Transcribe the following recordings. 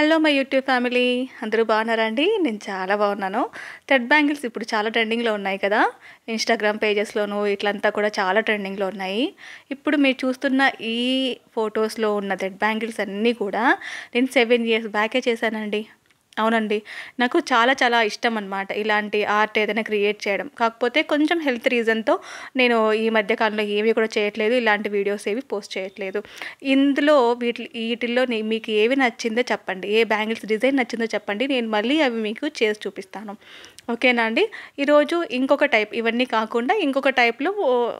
Hello my YouTube family. అందరూ బాగున్నారా అండి నేను చాలా బాగున్నాను. థ్రెడ్ బ్యాంగిల్స్ ఇప్పుడు చాలా ట్రెండింగ్లో ఉన్నాయి కదా? ఇన్స్టాగ్రామ్ పేజెస్లోను ఇట్లంతా కూడా చాలా ట్రెండింగ్లో ఉన్నాయి. ఇప్పుడు మీరు చూస్తున్న ఈ ఫొటోస్లో ఉన్న థ్రెడ్ బ్యాంగిల్స్ అన్నీ కూడా నేను సెవెన్ ఇయర్స్ బ్యాకే చేశానండి. అవునండి. నాకు చాలా చాలా ఇష్టం అనమాట ఇలాంటి ఆర్ట్ ఏదైనా క్రియేట్ చేయడం. కాకపోతే కొంచెం హెల్త్ రీజన్తో నేను ఈ మధ్యకాలంలో ఏవి కూడా చేయట్లేదు. ఇలాంటి వీడియోస్ ఏవి పోస్ట్ చేయట్లేదు. ఇందులో వీటి వీటిల్లో మీకు ఏవి నచ్చిందో చెప్పండి. ఏ బ్యాంగిల్స్ డిజైన్ నచ్చిందో చెప్పండి. నేను మళ్ళీ అవి మీకు చేసి చూపిస్తాను. ఓకేనా అండి? ఈరోజు ఇంకొక టైప్ ఇవన్నీ కాకుండా ఇంకొక టైప్లో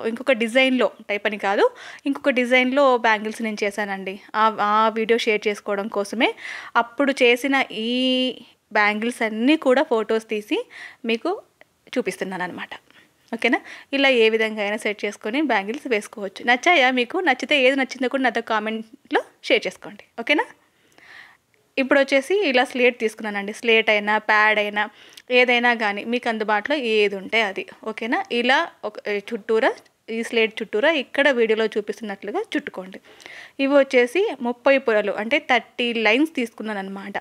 ఇంకొక డిజైన్లో టైప్ అని కాదు ఇంకొక డిజైన్లో బ్యాంగిల్స్ నేను చేశానండి. ఆ ఆ వీడియో షేర్ చేసుకోవడం కోసమే. అప్పుడు చేసిన ఈ బ్యాంగిల్స్ అన్నీ కూడా ఫొటోస్ తీసి మీకు చూపిస్తున్నాను అనమాట ఓకేనా? ఇలా ఏ విధంగా అయినా సెట్ చేసుకొని బ్యాంగిల్స్ వేసుకోవచ్చు. నచ్చాయా మీకు? నచ్చితే ఏది నచ్చిందో కూడా నాతో కామెంట్లో షేర్ చేసుకోండి. ఓకేనా? ఇప్పుడు వచ్చేసి ఇలా స్లేట్ తీసుకున్నానండి. స్లేట్ అయినా ప్యాడ్ అయినా ఏదైనా కానీ మీకు అందుబాటులో ఏది ఉంటే అది. ఓకేనా? ఇలా ఒక చుట్టూరా ఈ స్లేట్ చుట్టూరా ఇక్కడ వీడియోలో చూపిస్తున్నట్లుగా చుట్టుకోండి. ఇవి వచ్చేసి ముప్పై పొరలు అంటే థర్టీ లైన్స్ తీసుకున్నాను అనమాట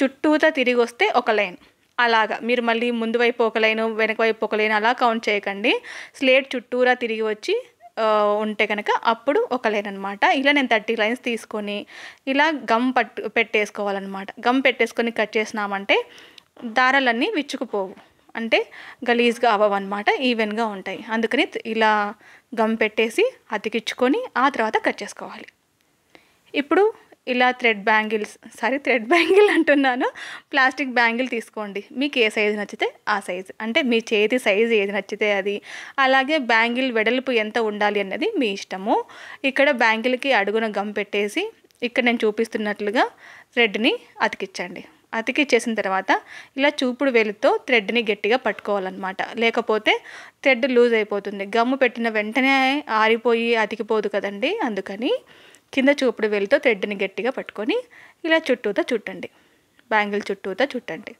చుట్టూతా తిరిగి వస్తే ఒక లైన్. అలాగా మీరు మళ్ళీ ముందు వైపు ఒక లైన్ వెనక వైపు ఒక లైన్ అలా కౌంట్ చేయకండి. స్లేట్ చుట్టూరా తిరిగి వచ్చి ఉంటే కనుక అప్పుడు ఒక లైన్ అనమాట ఇలా నేను థర్టీ లైన్స్ తీసుకొని ఇలా గమ్ పట్టు పెట్టేసుకోవాలన్నమాట. గమ్ పెట్టేసుకొని కట్ చేసినామంటే దారాలన్నీ విచ్చుకుపోవు. అంటే గలీజ్గా అవ్వవన్నమాట ఈవెన్గా ఉంటాయి. అందుకని ఇలా గమ్ పెట్టేసి అతికించుకొని ఆ తర్వాత కట్ చేసుకోవాలి. ఇప్పుడు ఇలా thread bangles sorry thread bangle అంటున్నాను ప్లాస్టిక్ బ్యాంగిల్ తీసుకోండి. మీకు ఏ సైజు నచ్చితే ఆ సైజు. అంటే మీ చేతి సైజు ఏది నచ్చితే అది. అలాగే బ్యాంగిల్ వెడల్పు ఎంత ఉండాలి అన్నది మీ ఇష్టము. ఇక్కడ బ్యాంగిల్కి అడుగున గమ్ పెట్టేసి ఇక్కడ నేను చూపిస్తున్నట్లుగా థ్రెడ్ని అతికించండి. అతికిచ్చేసిన తర్వాత ఇలా చూపుడు వేలుతో థ్రెడ్ని గట్టిగా పట్టుకోవాలన్నమాట. లేకపోతే థ్రెడ్ లూజ్ అయిపోతుంది. గమ్ము పెట్టిన వెంటనే ఆరిపోయి అతికిపోదు కదండి. అందుకని కింద చూపుడు వేలుతో థ్రెడ్ని గట్టిగా పట్టుకొని ఇలా చుట్టూతో చుట్టండి. బ్యాంగిల్ చుట్టూతా చుట్టండి.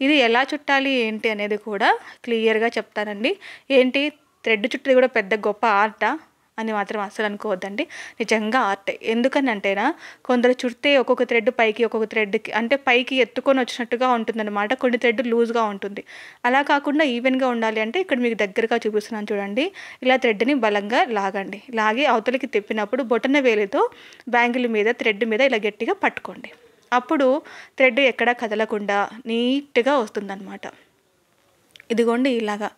ఇది ఎలా చుట్టాలి ఏంటి అనేది కూడా క్లియర్గా చెప్తానండి. ఏంటి? థ్రెడ్ చుట్టూ కూడా పెద్ద గొప్ప ఆర్టా? అని మాత్రం అస్సలు అనుకోవద్దండి. నిజంగా ఆర్ట్. ఎందుకని అంటేనా కొందరు చుడితే ఒక్కొక్క థ్రెడ్ పైకి ఒక్కొక్క థ్రెడ్కి అంటే పైకి ఎత్తుకొని వచ్చినట్టుగా ఉంటుందన్నమాట. కొన్ని థ్రెడ్ లూజ్గా ఉంటుంది. అలా కాకుండా ఈవెన్గా ఉండాలి అంటే ఇక్కడ మీకు దగ్గరగా చూపిస్తున్నాను చూడండి. ఇలా థ్రెడ్ని బలంగా లాగండి. లాగి అవతలికి తిప్పినప్పుడు బొటన వేలితో బ్యాంగిల్ మీద థ్రెడ్ మీద ఇలా గట్టిగా పట్టుకోండి. అప్పుడు థ్రెడ్ ఎక్కడా కదలకుండా నీట్గా వస్తుందన్నమాట. ఇదిగోండి ఇలాగా.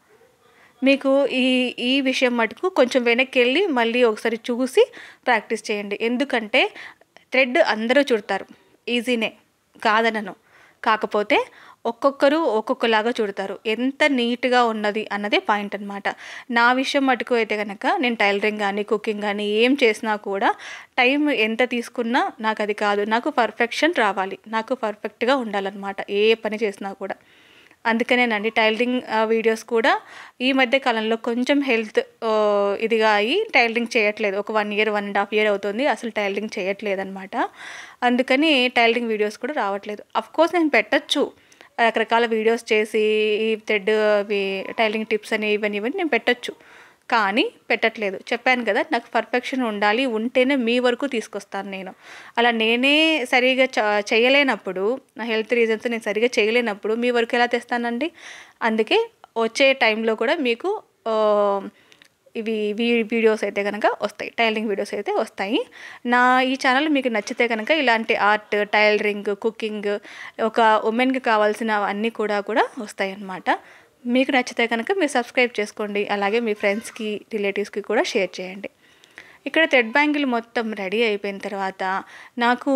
మీకు ఈ ఈ విషయం మటుకు కొంచెం వెనక్కి వెళ్ళి మళ్ళీ ఒకసారి చూసి ప్రాక్టీస్ చేయండి. ఎందుకంటే థ్రెడ్ అందరూ చుడతారు. ఈజీనే. కాదనను. కాకపోతే ఒక్కొక్కరు ఒక్కొక్కలాగా చుడతారు. ఎంత నీట్గా ఉన్నది అన్నదే పాయింట్ అనమాట నా విషయం మటుకు అయితే కనుక నేను టైలరింగ్ కానీ కుకింగ్ కానీ ఏం చేసినా కూడా టైం ఎంత తీసుకున్నా నాకు అది కాదు. నాకు పర్ఫెక్షన్ రావాలి. నాకు పర్ఫెక్ట్గా ఉండాలన్నమాట. ఏ పని చేసినా కూడా. అందుకనేనండి టైలరింగ్ వీడియోస్ కూడా ఈ మధ్య కాలంలో కొంచెం హెల్త్ ఇదిగా అయ్యి టైలరింగ్ చేయట్లేదు. ఒక one year one and half year అవుతుంది. అసలు టైలరింగ్ చేయట్లేదు అనమాట అందుకని టైలరింగ్ వీడియోస్ కూడా రావట్లేదు. అఫ్కోర్స్ నేను పెట్టచ్చు. రకరకాల వీడియోస్ చేసి ఈ థ్రెడ్ అవి టైలరింగ్ టిప్స్ అని ఇవన్నీ ఇవన్నీ నేను పెట్టచ్చు. కానీ పెట్టట్లేదు. చెప్పాను కదా నాకు పర్ఫెక్షన్ ఉండాలి ఉంటేనే మీ వరకు తీసుకొస్తాను నేను. అలా నేనే సరిగా చ చేయలేనప్పుడు నా హెల్త్ రీజన్స్ నేను సరిగా చేయలేనప్పుడు మీ వరకు ఎలా తెస్తానండి? అందుకే వచ్చే టైంలో కూడా మీకు ఇవి వీ- వీడియోస్ అయితే కనుక వస్తాయి. టైలరింగ్ వీడియోస్ అయితే వస్తాయి. నా ఈ ఛానల్ మీకు నచ్చితే కనుక ఇలాంటి ఆర్ట్ టైలరింగ్ కుకింగ్ ఒక ఉమెన్కి కావాల్సిన అన్నీ కూడా కూడా వస్తాయి అన్నమాట మీకు నచ్చితే కనుక మీరు సబ్స్క్రైబ్ చేసుకోండి. అలాగే మీ ఫ్రెండ్స్కి రిలేటివ్స్కి కూడా షేర్ చేయండి. ఇక్కడ థ్రెడ్ బ్యాంగిల్ మొత్తం రెడీ అయిపోయిన తర్వాత నాకు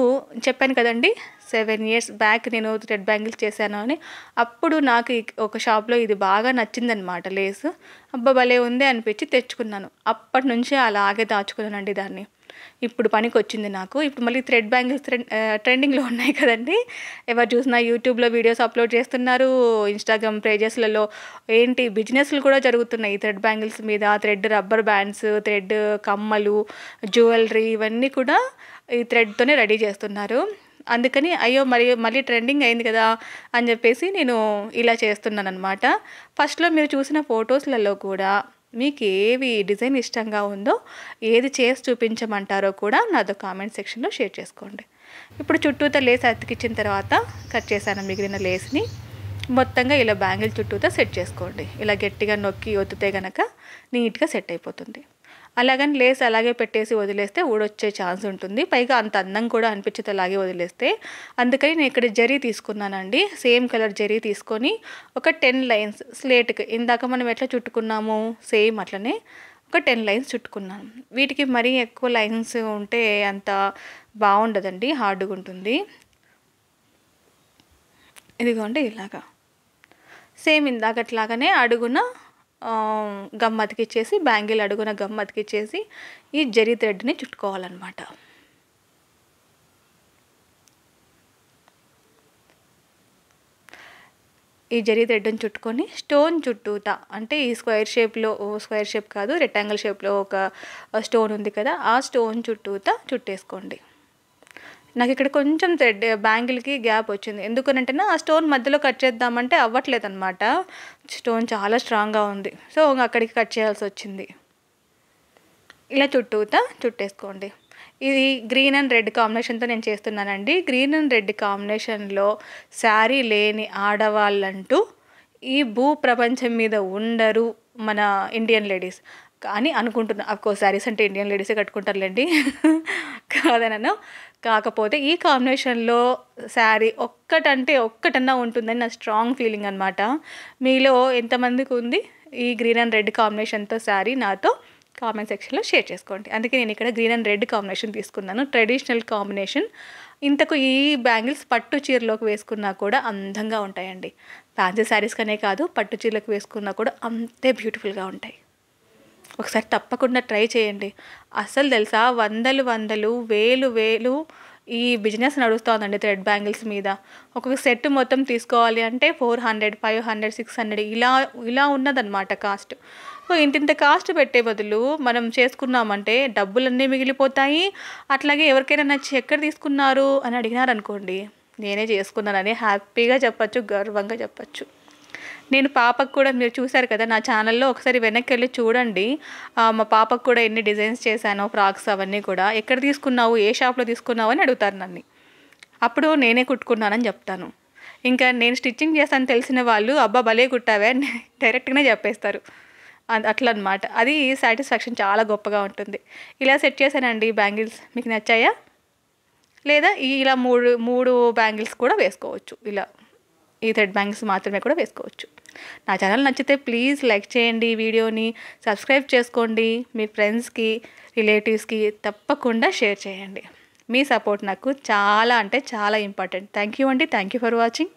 చెప్పాను కదండి సెవెన్ ఇయర్స్ బ్యాక్ నేను థ్రెడ్ బ్యాంగిల్స్ చేశాను అని. అప్పుడు నాకు ఒక షాప్లో ఇది బాగా నచ్చిందనమాట లేస్. అబ్బా భలే ఉంది అనిపించి తెచ్చుకున్నాను. అప్పటి నుంచి అలాగే దాచుకున్నానండి దాన్ని. ఇప్పుడు పనికి వచ్చింది నాకు. ఇప్పుడు మళ్ళీ థ్రెడ్ బ్యాంగిల్స్ ట్రెండ్ ట్రెండింగ్లో ఉన్నాయి కదండి. ఎవరు చూసినా యూట్యూబ్లో వీడియోస్ అప్లోడ్ చేస్తున్నారు. ఇన్స్టాగ్రామ్ పేజెస్లలో ఏంటి బిజినెస్లు కూడా జరుగుతున్నాయి ఈ థ్రెడ్ బ్యాంగిల్స్ మీద. థ్రెడ్ రబ్బర్ బ్యాండ్స్ థ్రెడ్ కమ్మలు జ్యువెలరీ ఇవన్నీ కూడా ఈ థ్రెడ్తోనే రెడీ చేస్తున్నారు. అందుకని అయ్యో మరి మళ్ళీ ట్రెండింగ్ అయింది కదా అని చెప్పేసి నేను ఇలా చేస్తున్నాను అనమాట ఫస్ట్లో మీరు చూసిన ఫొటోస్లలో కూడా మీకు ఏవి డిజైన్ ఇష్టంగా ఉందో ఏది చేసి చూపించమంటారో కూడా నాతో కామెంట్ సెక్షన్లో షేర్ చేసుకోండి. ఇప్పుడు చుట్టూతో లేస్ అతికిచ్చిన తర్వాత కట్ చేశాను మిగిలిన లేస్ని. మొత్తంగా ఇలా బ్యాంగిల్ చుట్టూతో సెట్ చేసుకోండి. ఇలా గట్టిగా నొక్కి ఒత్తితే గనక నీట్గా సెట్ అయిపోతుంది. అలాగని లేస్ అలాగే పెట్టేసి వదిలేస్తే ఊడొచ్చే ఛాన్స్ ఉంటుంది. పైగా అంత అందం కూడా అనిపించదు అలాగే వదిలేస్తే. అందుకని నేను ఇక్కడ జరీ తీసుకున్నానండి. సేమ్ కలర్ జరీ తీసుకొని ఒక టెన్ లైన్స్ స్లేట్కి ఇందాక మనం ఎట్లా చుట్టుకున్నాము సేమ్ అట్లనే ఒక టెన్ లైన్స్ చుట్టుకున్నాను. వీటికి మరీ ఎక్కువ లైన్స్ ఉంటే అంత బాగుండదండి. హార్డ్గా ఉంటుంది. ఇదిగోండి ఇలాగా. సేమ్ ఇందాకట్లాగానే అడుగున గమ్ అతికిచ్చేసి బ్యాంగిల్ అడుగున గమ్ అతికిచ్చేసి ఈ జరీ థ్రెడ్ని చుట్టుకోవాలన్నమాట. ఈ జరీ థ్రెడ్ని చుట్టుకొని స్టోన్ చుట్టూత అంటే ఈ స్క్వేర్ షేప్లో స్క్వేర్ షేప్ కాదు రెక్టాంగిల్ షేప్లో ఒక స్టోన్ ఉంది కదా ఆ స్టోన్ చుట్టూతా చుట్టేసుకోండి. నాకు ఇక్కడ కొంచెం థ్రెడ్ బ్యాంగిల్కి గ్యాప్ వచ్చింది. ఎందుకనంటే ఆ స్టోన్ మధ్యలో కట్ చేద్దామంటే అవ్వట్లేదు అనమాట స్టోన్ చాలా స్ట్రాంగ్గా ఉంది. సో అక్కడికి కట్ చేయాల్సి వచ్చింది. ఇలా చుట్టూతా చుట్టేసుకోండి. ఇది గ్రీన్ అండ్ రెడ్ కాంబినేషన్తో నేను చేస్తున్నానండి. గ్రీన్ అండ్ రెడ్ కాంబినేషన్లో శారీ లేని ఆడవాళ్ళంటూ ఈ భూ ప్రపంచం మీద ఉండరు మన ఇండియన్ లేడీస్. అని అనుకుంటున్నా. అఫ్కోర్స్ శారీస్ అంటే ఇండియన్ లేడీసే కట్టుకుంటారులేండి. కాదనను. కాకపోతే ఈ కాంబినేషన్లో శారీ ఒక్కటంటే ఒక్కటన్నా ఉంటుందని నా స్ట్రాంగ్ ఫీలింగ్ అనమాట మీలో ఎంతమందికి ఉంది ఈ గ్రీన్ అండ్ రెడ్ కాంబినేషన్తో శారీ? నాతో కామెంట్ సెక్షన్లో షేర్ చేసుకోండి. అందుకే నేను ఇక్కడ గ్రీన్ అండ్ రెడ్ కాంబినేషన్ తీసుకున్నాను. ట్రెడిషనల్ కాంబినేషన్ ఇంతకు ఈ బ్యాంగిల్స్ పట్టు చీరలోకి వేసుకున్నా కూడా అందంగా ఉంటాయండి. ఫ్యాన్సీ శారీస్ కనే కాదు పట్టు చీరలకు వేసుకున్నా కూడా అంతే బ్యూటిఫుల్గా ఉంటాయి. ఒకసారి తప్పకుండా ట్రై చేయండి. అసలు తెలుసా? వందలు వందలు వేలు వేలు ఈ బిజినెస్ నడుస్తోందండి థ్రెడ్ బ్యాంగిల్స్ మీద. ఒక్కొక్క సెట్ మొత్తం తీసుకోవాలి అంటే four hundred five hundred six hundred ఇలా ఇలా ఉన్నదన్నమాట కాస్ట్. సో ఇంత ఇంత కాస్ట్ పెట్టే బదులు మనం చేసుకున్నామంటే డబ్బులన్నీ మిగిలిపోతాయి. అట్లాగే ఎవరికైనా నచ్చి ఎక్కడ తీసుకున్నారు అని అడిగినారు అనుకోండి నేనే చేసుకున్నానని హ్యాపీగా చెప్పచ్చు గర్వంగా చెప్పచ్చు. నేను పాపకు కూడా మీరు చూశారు కదా నా ఛానల్లో ఒకసారి వెనక్కి వెళ్ళి చూడండి మా పాపకు కూడా ఎన్ని డిజైన్స్ చేశానో ఫ్రాక్స్ అవన్నీ కూడా. ఎక్కడ తీసుకున్నావు ఏ షాప్లో తీసుకున్నావు అని అడుగుతారు నన్ను. అప్పుడు నేనే కుట్టుకున్నానని చెప్తాను. ఇంకా నేను స్టిచ్చింగ్ చేస్తాను తెలిసిన వాళ్ళు అబ్బా భలే కుట్టావే అని డైరెక్ట్గానే చెప్పేస్తారు. అట్లా అనమాట అది సాటిస్ఫాక్షన్ చాలా గొప్పగా ఉంటుంది. ఇలా సెట్ చేశానండి బ్యాంగిల్స్. మీకు నచ్చాయా? లేదా ఇలా మూడు మూడు బ్యాంగిల్స్ కూడా వేసుకోవచ్చు. ఇలా. ఈ థ్రెడ్ బ్యాంగిల్స్ మాత్రమే కూడా వేసుకోవచ్చు. నా ఛానల్ నచ్చితే ప్లీజ్ లైక్ చేయండి వీడియోని సబ్స్క్రైబ్ చేసుకోండి మీ ఫ్రెండ్స్కి రిలేటివ్స్కి తప్పకుండా షేర్ చేయండి. మీ సపోర్ట్ నాకు చాలా అంటే చాలా ఇంపార్టెంట్. థ్యాంక్ యూ అండి. Thank you for watching.